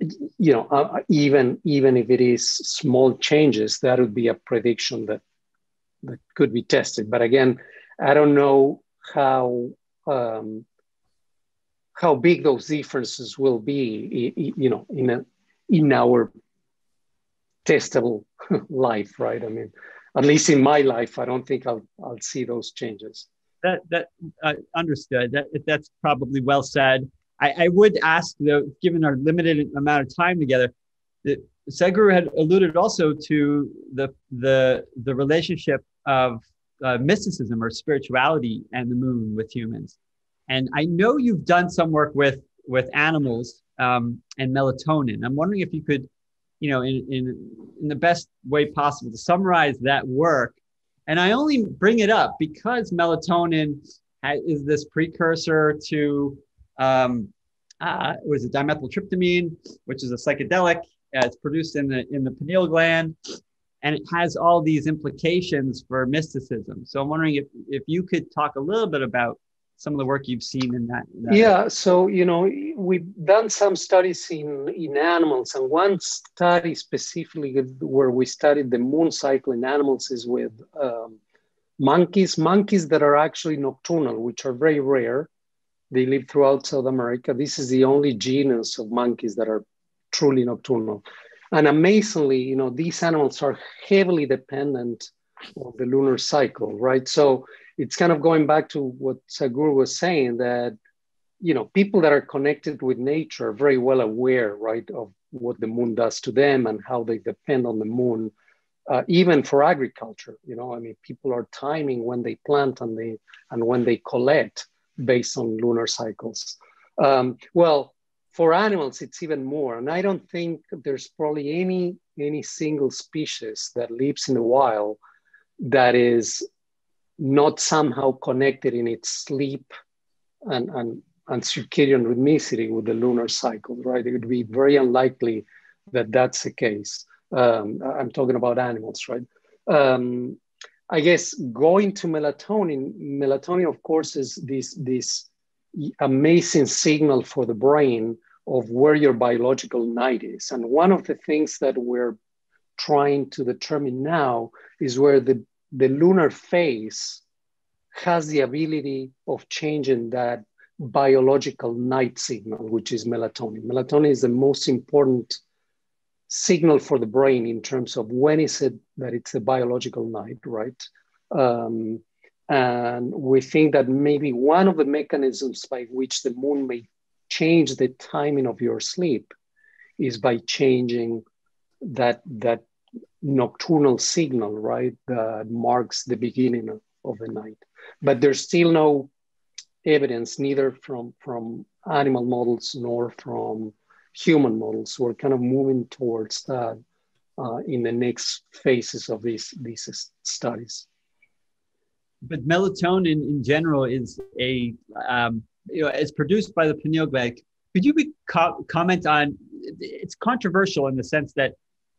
you know, uh, even even if it is small changes, that would be a prediction that that could be tested. But again, I don't know how um, how big those differences will be, you know, in a in our testable life, right? I mean, at least in my life, I don't think I'll I'll see those changes. That that uh, understood. That that's probably well said. I, I would ask, though, given our limited amount of time together, that Sadhguru had alluded also to the the the relationship of uh, mysticism or spirituality and the moon with humans. And I know you've done some work with with animals um, and melatonin. I'm wondering if you could, you know, in, in in the best way possible, to summarize that work. And I only bring it up because melatonin is this precursor to um, uh, was it dimethyltryptamine, which is a psychedelic. Uh, it's produced in the in the pineal gland, and it has all these implications for mysticism. So I'm wondering if if you could talk a little bit about some of the work you've seen in that, in that yeah so you know we've done some studies in in animals and one study specifically where we studied the moon cycle in animals is with um, monkeys monkeys that are actually nocturnal which are very rare. They live throughout south america. This is the only genus of monkeys that are truly nocturnal. And amazingly you know these animals are heavily dependent on the lunar cycle right? So it's kind of going back to what Sadhguru was saying that you know people that are connected with nature are very well aware right of what the moon does to them and how they depend on the moon uh, even for agriculture you know. I mean people are timing when they plant and they and when they collect based on lunar cycles. Um, well for animals it's even more and i don't think there's probably any any single species that lives in the wild that is not somehow connected in its sleep and, and, and circadian rhythmicity with the lunar cycle, right? It would be very unlikely that that's the case. Um, I'm talking about animals, right? Um, I guess going to melatonin, melatonin, of course, is this, this amazing signal for the brain of where your biological night is. And one of the things that we're trying to determine now is where the the lunar phase has the ability of changing that biological night signal, which is melatonin. Melatonin is the most important signal for the brain in terms of when is it that it's a biological night, right? Um, and we think that maybe one of the mechanisms by which the moon may change the timing of your sleep is by changing that that nocturnal signal, right, that marks the beginning of, of the night. But there's still no evidence, neither from, from animal models nor from human models. We're kind of moving towards that uh, in the next phases of these, these studies. But melatonin in general is a, um, you know, it's produced by the pineal gland. Could you co- comment on, it's controversial in the sense that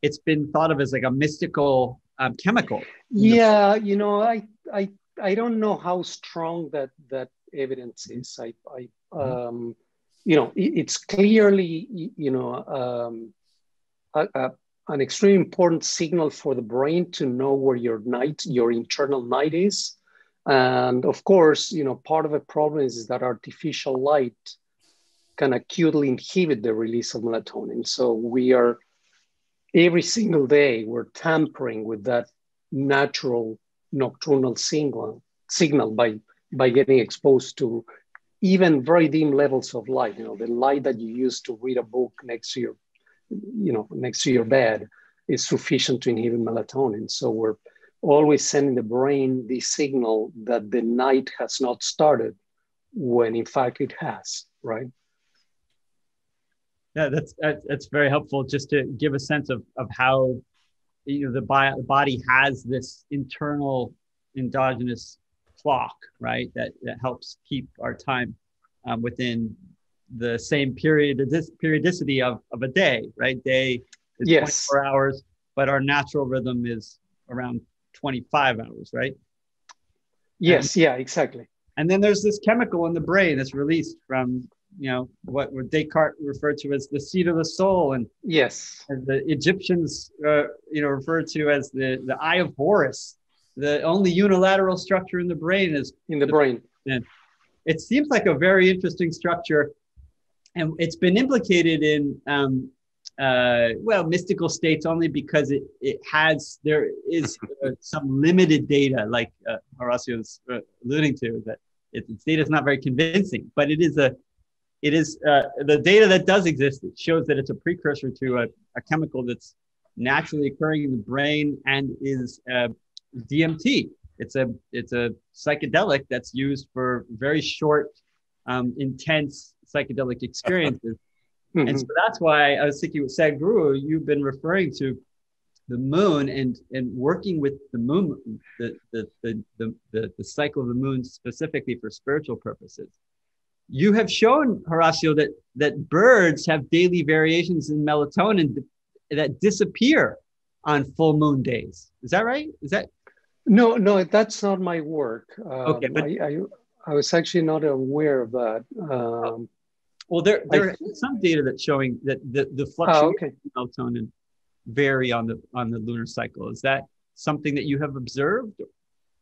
it's been thought of as like a mystical um, chemical. Yeah, you know, I I I don't know how strong that that evidence is. I I mm-hmm. um, you know, it, it's clearly you know um, a, a, an extremely important signal for the brain to know where your night, your internal night is. And of course, you know, part of the problem is, is that artificial light can acutely inhibit the release of melatonin. So we are every single day we're tampering with that natural nocturnal signal signal by by getting exposed to even very dim levels of light you know the light that you use to read a book next to your you know next to your bed is sufficient to inhibit melatonin. So we're always sending the brain the signal that the night has not started when in fact it has right yeah that's that's very helpful just to give a sense of of how you know the body has this internal endogenous clock right that that helps keep our time um, within the same period of this periodicity of, of a day right? Day is yes. 24 hours but our natural rhythm is around 25 hours right? Yes and, yeah exactly. and then there's this chemical in the brain that's released from you know what, Descartes referred to as the seat of the soul, and yes, and the Egyptians uh, you know referred to as the the eye of Horus. The only unilateral structure in the brain is in the, the brain. And it seems like a very interesting structure, and it's been implicated in um, uh, well mystical states only because it it has there is uh, some limited data, like uh, Horacio was uh, alluding to, that its data is not very convincing, but it is a it is uh, the data that does exist it shows that it's a precursor to a, a chemical that's naturally occurring in the brain and is uh, DMT. It's a it's a psychedelic that's used for very short, um, intense psychedelic experiences. Mm-hmm. And so that's why I was thinking with Sadhguru, you've been referring to the moon and and working with the moon, the the the the, the, the cycle of the moon specifically for spiritual purposes you have shown Horacio that that birds have daily variations in melatonin that disappear on full moon days. Is that right? Is that no, no, that's not my work. Um, okay, but I, I, I, was actually not aware of that. Um, well, there there I, is some data that's showing that the the fluctuations oh, okay. of melatonin vary on the on the lunar cycle. Is that something that you have observed?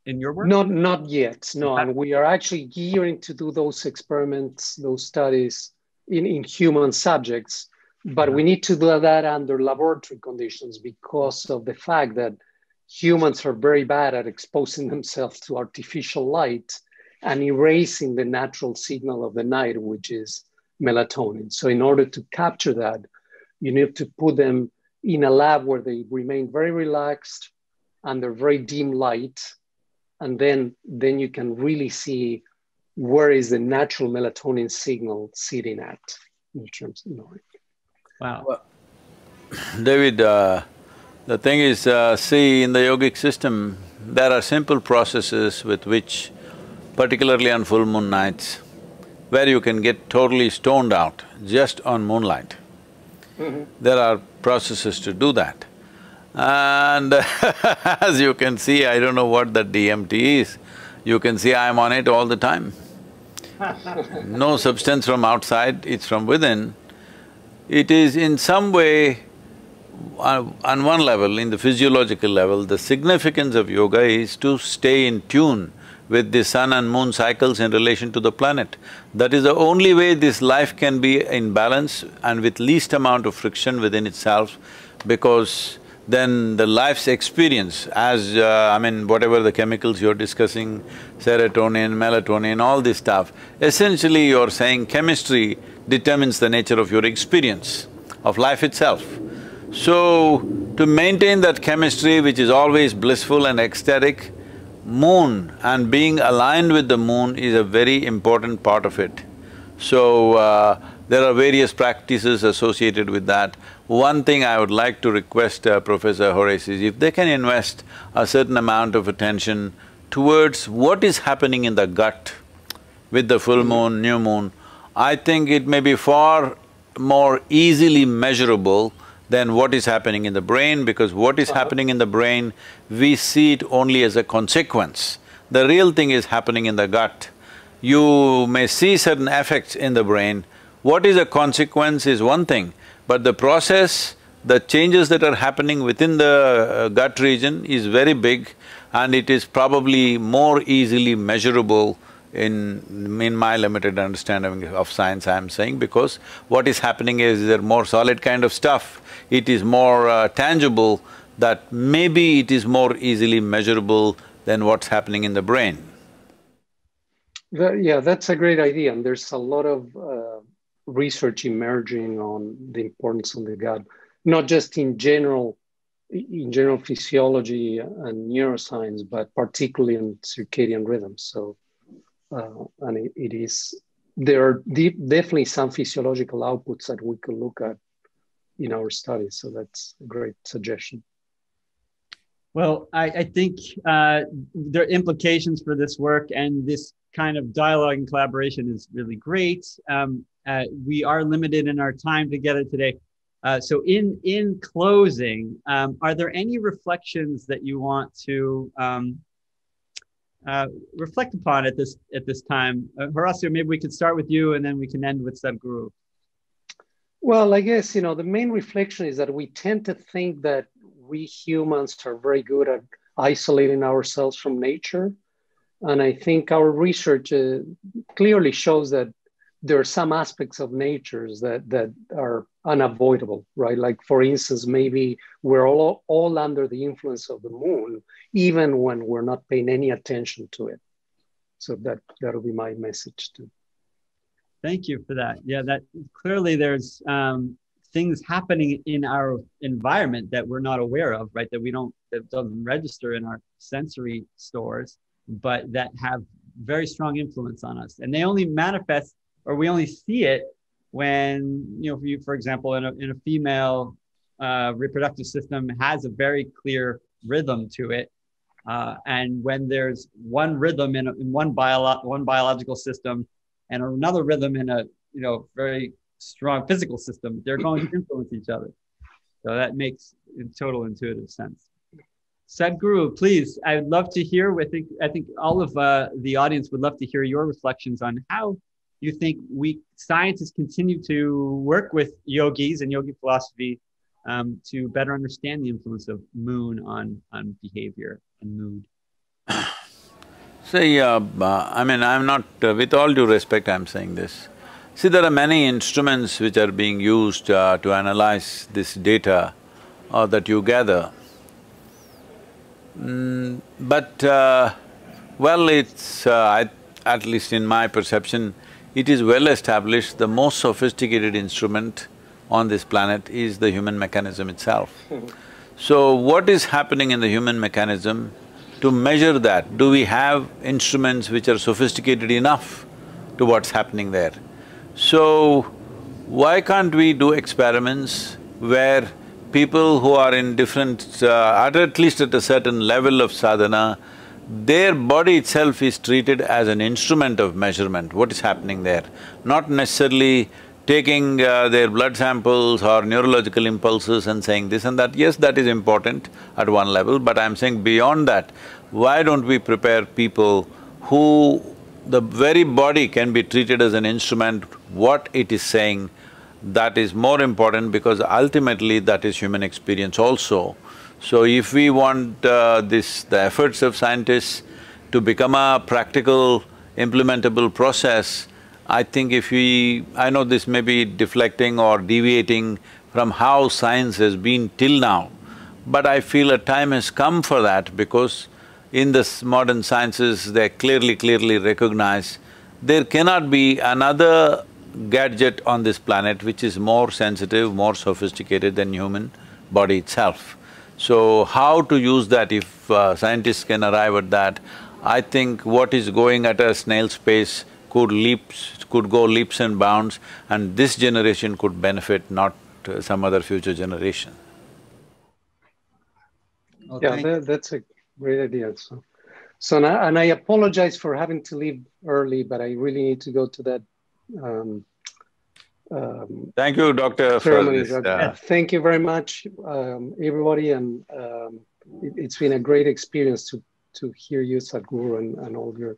In your work? Not, not yet. No, and we are actually gearing to do those experiments, those studies in, in human subjects, but we need to do that under laboratory conditions because of the fact that humans are very bad at exposing themselves to artificial light and erasing the natural signal of the night, which is melatonin. So, in order to capture that, you need to put them in a lab where they remain very relaxed under very dim light and then then you can really see where is the natural melatonin signal sitting at in terms of knowing. Wow. Well, David, uh, the thing is, uh, see, in the yogic system, there are simple processes with which, particularly on full moon nights, where you can get totally stoned out just on moonlight. Mm -hmm. There are processes to do that. And as you can see, I don't know what that DMT is, you can see I'm on it all the time. no substance from outside, it's from within. It is in some way, uh, on one level, in the physiological level, the significance of yoga is to stay in tune with the sun and moon cycles in relation to the planet. That is the only way this life can be in balance and with least amount of friction within itself because then the life's experience as, uh, I mean, whatever the chemicals you're discussing, serotonin, melatonin, all this stuff, essentially you're saying chemistry determines the nature of your experience of life itself. So, to maintain that chemistry which is always blissful and ecstatic, moon and being aligned with the moon is a very important part of it. So, uh, there are various practices associated with that. One thing I would like to request uh, Professor Horace is if they can invest a certain amount of attention towards what is happening in the gut with the full moon, new moon, I think it may be far more easily measurable than what is happening in the brain because what is happening in the brain, we see it only as a consequence. The real thing is happening in the gut. You may see certain effects in the brain, what is a consequence is one thing, but the process, the changes that are happening within the uh, gut region is very big and it is probably more easily measurable in, in my limited understanding of science, I'm saying, because what is happening is there more solid kind of stuff, it is more uh, tangible, that maybe it is more easily measurable than what's happening in the brain. yeah, that's a great idea, and there's a lot of uh, research emerging on the importance of the gut, not just in general in general physiology and neuroscience, but particularly in circadian rhythms. So uh, and it, it is there are de- definitely some physiological outputs that we could look at in our studies. So that's a great suggestion. Well, I, I think uh, there are implications for this work, and this kind of dialogue and collaboration is really great. Um, uh, we are limited in our time together today. Uh, so, in in closing, um, are there any reflections that you want to um, uh, reflect upon at this at this time. Uh, Horacio, maybe we could start with you, and then we can end with Sadhguru. Well, I guess you know the main reflection is that we tend to think that we humans are very good at isolating ourselves from nature, and I think our research uh, clearly shows that there are some aspects of natures that that are unavoidable, right? Like for instance, maybe we're all all under the influence of the moon, even when we're not paying any attention to it. So that that'll be my message too. Thank you for that. Yeah, that clearly there's um, things happening in our environment that we're not aware of, right? That we don't that doesn't register in our sensory stores, but that have very strong influence on us, and they only manifest or we only see it when you know for, you, for example in a, in a female uh, reproductive system has a very clear rhythm to it uh, and when there's one rhythm in, a, in one, bio- one biological system and another rhythm in a you know very strong physical system they're going to influence each other so that makes total intuitive sense Sadhguru, please, I would love to hear. I think I think all of uh, the audience would love to hear your reflections on how you think we scientists continue to work with yogis and yogi philosophy um, to better understand the influence of moon on on behavior and mood? See, uh, I mean, I'm not, uh, with all due respect, I'm saying this. See, there are many instruments which are being used uh, to analyze this data uh, that you gather. Mm, but, uh, well, it's, uh, I, at least in my perception, it is well established the most sophisticated instrument on this planet is the human mechanism itself. so what is happening in the human mechanism, to measure that, do we have instruments which are sophisticated enough to what's happening there? So, why can't we do experiments where people who are in different… Uh, at least at a certain level of sadhana, their body itself is treated as an instrument of measurement, what is happening there, not necessarily taking uh, their blood samples or neurological impulses and saying this and that. Yes, that is important at one level, but I'm saying beyond that, why don't we prepare people who the very body can be treated as an instrument, what it is saying, that is more important because ultimately that is human experience also. So if we want uh, this… the efforts of scientists to become a practical, implementable process, I think if we… I know this may be deflecting or deviating from how science has been till now, but I feel a time has come for that because in this modern sciences, they clearly, clearly recognize there cannot be another gadget on this planet which is more sensitive, more sophisticated than human body itself. So how to use that if uh, scientists can arrive at that, I think what is going at a snail's pace could leaps… could go leaps and bounds and this generation could benefit, not uh, some other future generation. yeah, that, that's a great idea. So, so now, and I apologize for having to leave early, but I really need to go to that um, um, Thank you, Doctor, for this. Uh... Thank you very much, um, everybody, and um, it, has been a great experience to to hear you, Sadhguru, and, and all your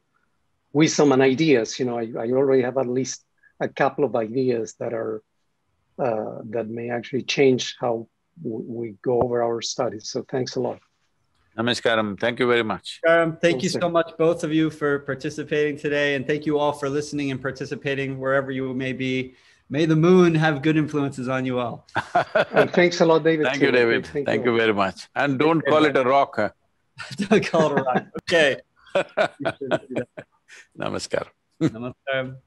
wisdom and ideas. You know, I, I already have at least a couple of ideas that are uh, that may actually change how we go over our studies. So thanks a lot. Namaskaram. Thank you very much. Namaskaram. Thank you so much, both of you, for participating today. And thank you all for listening and participating wherever you may be. May the moon have good influences on you all. and thanks a lot, David. Thank you, David. Thank, Thank you. you. very much. And don't call it a rock. Huh? don't call it a rock. Okay. Namaskar. Namaskaram.